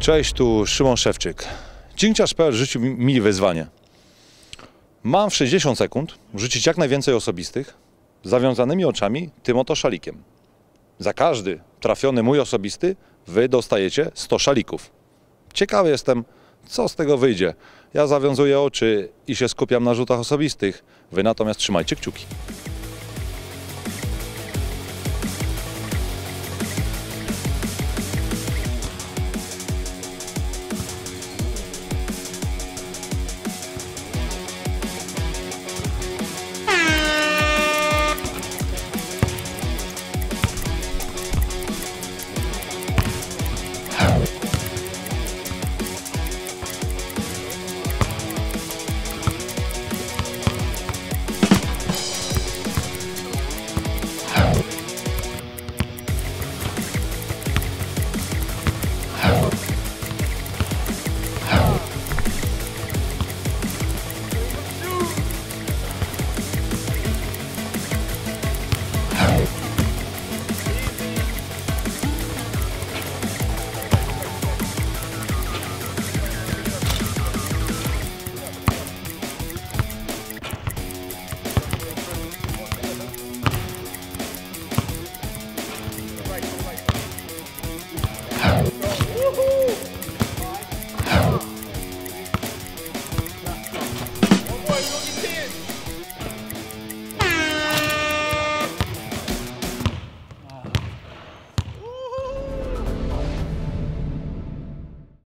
Cześć, tu Szymon Szewczyk. Dzięciarz.pl rzucił mi- wyzwanie. Mam w 60 sekund rzucić jak najwięcej osobistych zawiązanymi oczami tym oto szalikiem. Za każdy trafiony mój osobisty wy dostajecie 100 szalików. Ciekawy jestem, co z tego wyjdzie. Ja zawiązuję oczy i się skupiam na rzutach osobistych. Wy natomiast trzymajcie kciuki.